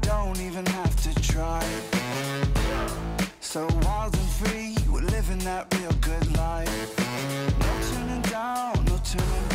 don't even have to try. So wild and free, we're living that real good life. No turning down, no turning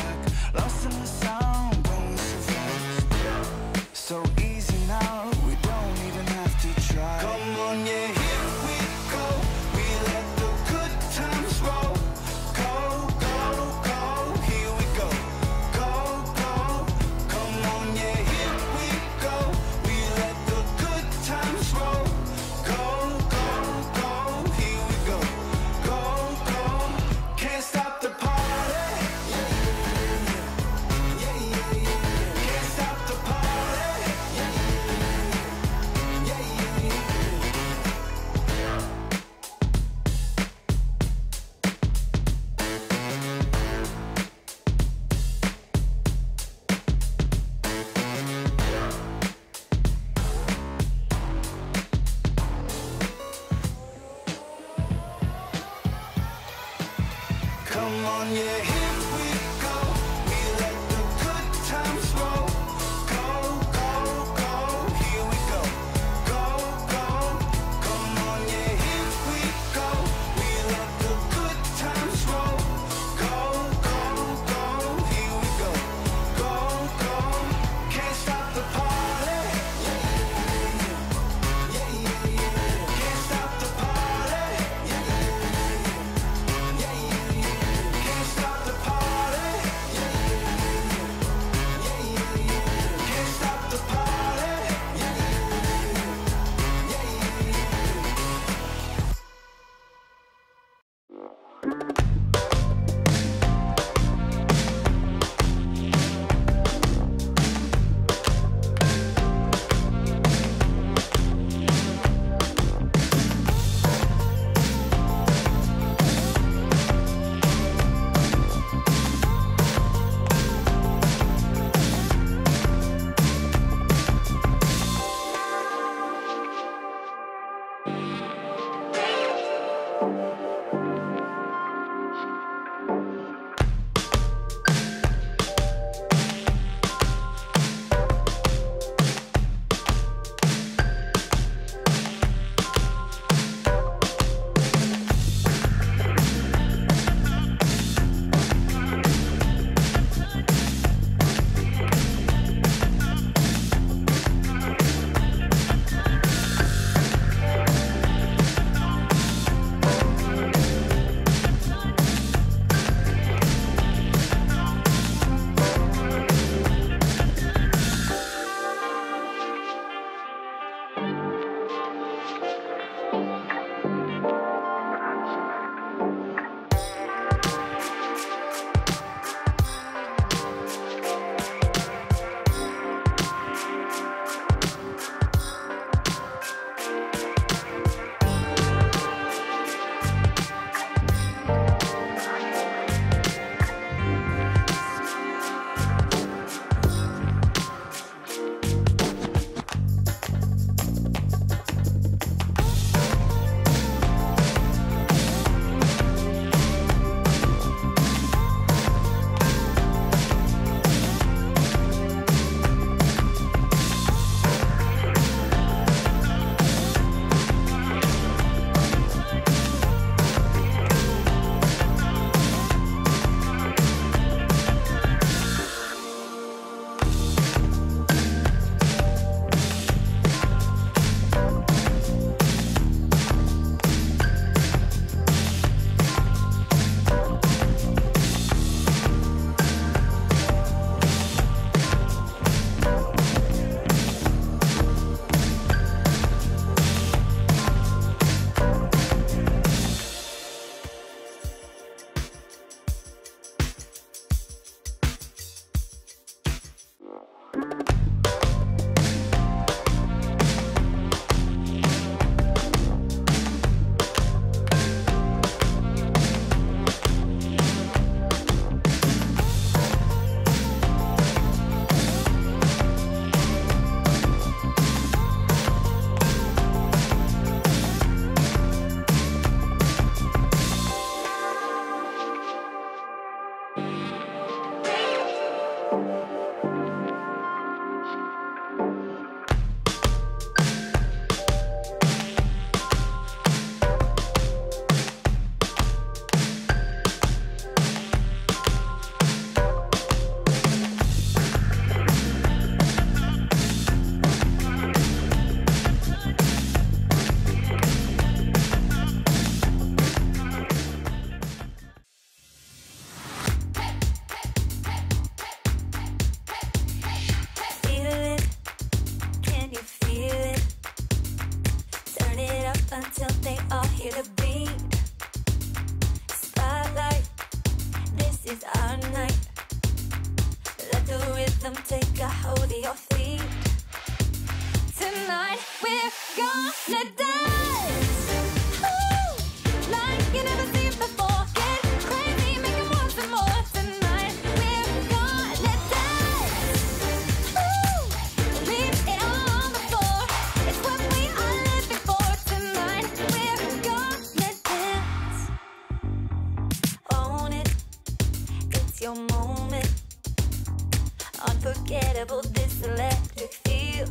nibble this electric feel.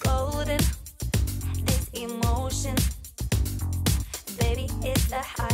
Golden, this emotion. Baby, it's a high.